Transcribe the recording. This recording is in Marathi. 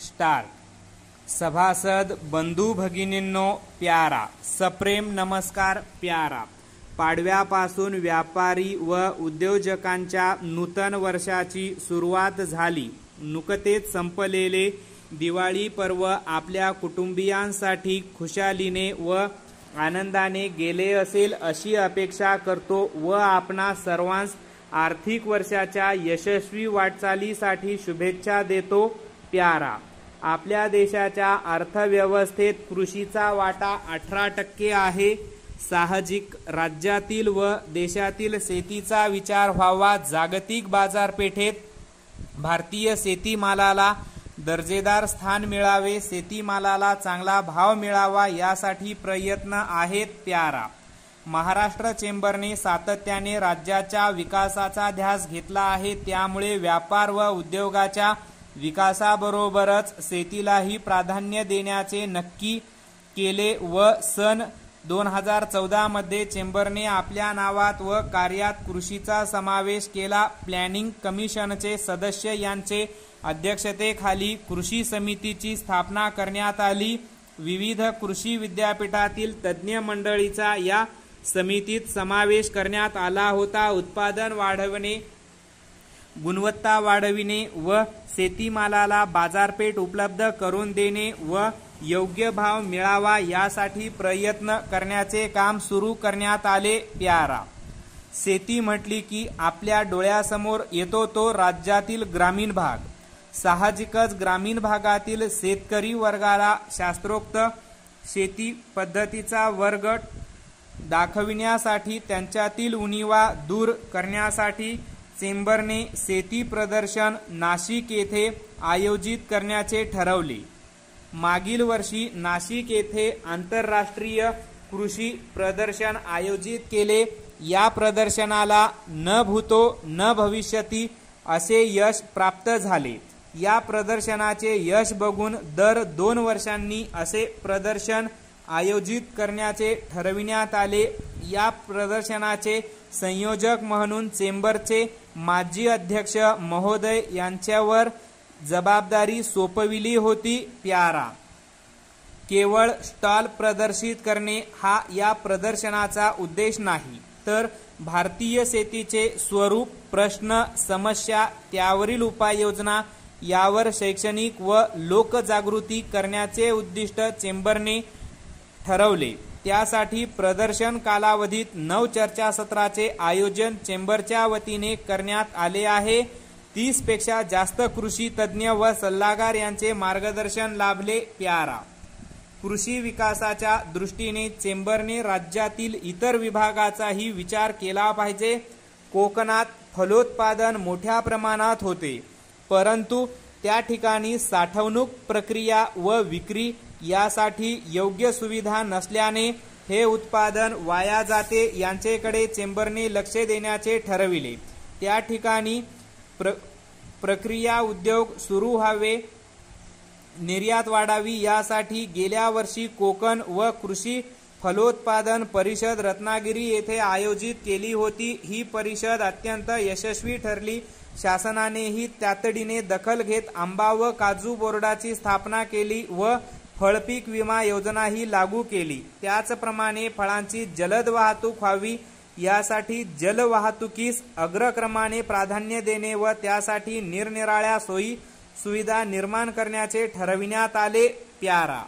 स्टार। सभासद बंधू भगिनींनो प्यारा। सप्रेम नमस्कार प्यारा। पाडव्यापासून व्यापारी व उद्योजकांच्या नूतन वर्षाची सुरुवात झाली. नुकतेच संपलेले दिवाळी पर्व आपल्या कुटुंबियांसाठी खुशालीने व आनंदाने गेले असेल अशी अपेक्षा करतो व आपणा सर्वांस आर्थिक वर्षाच्या यशस्वी वाटचालीसाठी शुभेच्छा देतो प्यारा। आपल्या देशाच्या अर्थव्यवस्थेत कृषीचा वाटा अठरा टक्के आहे. साहजिक राज्यातील व देशातील शेतीचा विचार व्हावा जागतिक बाजारपेठेत. भारतीय शेतीमालाला दर्जेदार स्थान मिळावे शेतीमालाला चांगला भाव मिळावा यासाठी प्रयत्न आहेत प्यारा. महाराष्ट्र चेंबरने सातत्याने राज्याच्या विकासाचा ध्यास घेतला आहे त्यामुळे व्यापार व उद्योगाच्या विकासाबरोबरच शेतीलाही प्राधान्य देण्याचे नक्की केले व सन दोन हजार चौदामध्ये चेंबरने आपल्या नावात व कार्यात कृषीचा समावेश केला. प्लॅनिंग कमिशनचे सदस्य यांचे अध्यक्षतेखाली कृषी समितीची स्थापना करण्यात आली. विविध कृषी विद्यापीठातील तज्ज्ञ मंडळीचा या समितीत समावेश करण्यात आला होता. उत्पादन वाढवणे गुणवत्ता वाढविणे व शेतीमालाला बाजारपेठ उपलब्ध करून देणे व योग्य भाव मिळावा यासाठी प्रयत्न करण्याचे काम सुरू करण्यात आले प्यारा. शेती म्हटली की आपल्या डोळ्यासमोर येतो तो राज्यातील ग्रामीण भाग. साहजिकच ग्रामीण भागातील शेतकरी वर्गाला शास्त्रोक्त शेती पद्धतीचा वर्ग दाखविण्यासाठी त्यांच्यातील उणीवा दूर करण्यासाठी चेंबरने शेती प्रदर्शन नाशिक येथे आयोजित करण्याचे ठरवले. मागील वर्षी नाशिक येथे आंतरराष्ट्रीय कृषी प्रदर्शन आयोजित केले. या प्रदर्शनाला न भूतो न भविष्यती असे यश प्राप्त झाले. या प्रदर्शनाचे यश बघून दर दोन वर्षांनी असे प्रदर्शन आयोजित करण्याचे ठरविण्यात आले. या प्रदर्शनाचे संयोजक म्हणून चेंबरचे माजी अध्यक्ष महोदय यांच्यावर जबाबदारी सोपविली होती प्यारा. केवळ स्टॉल प्रदर्शित करणे हा या प्रदर्शनाचा उद्देश नाही तर भारतीय शेतीचे स्वरूप प्रश्न समस्या त्यावरील उपाययोजना यावर शैक्षणिक व लोकजागृती करण्याचे उद्दिष्ट चेंबरने ठरवले. त्यासाठी प्रदर्शन कालावधीत नऊ चर्चासत्राचे आयोजन चेंबरच्या वतीने करण्यात आले आहे. तीसपेक्षा जास्त कृषी तज्ज्ञ व सल्लागार यांचे मार्गदर्शन लाभले प्यारा. कृषी विकासाच्या दृष्टीने चेंबरने राज्यातील इतर विभागाचाही विचार केला पाहिजे. कोकणात फलोत्पादन मोठ्या प्रमाणात होते. परंतु त्या ठिकाणी साठवणूक प्रक्रिया व विक्री यासाठी योग्य सुविधा नसल्याने हे उत्पादन वाया जाते यांचेकडे चेंबरने लक्ष देण्याचे ठरविले. त्या ठिकाणी प्र प्रक्रिया उद्योग सुरू व्हावे निर्यात वाढावी यासाठी गेल्या वर्षी कोकण व कृषी फलोत्पादन परिषद रत्नागिरी येथे आयोजित केली होती. ही परिषद अत्यंत यशस्वी ठरली. शासनानेही तातडीने दखल घेत आंबा व काजू बोर्डाची स्थापना केली व फळपीक विमा योजनाही लागू केली. त्याचप्रमाणे फळांची जलद वाहतूक व्हावी यासाठी जलवाहतुकीस अग्रक्रमाने प्राधान्य देणे व त्यासाठी निरनिराळ्या सोयी सुविधा निर्माण करण्याचे ठरविण्यात आले. प्यारा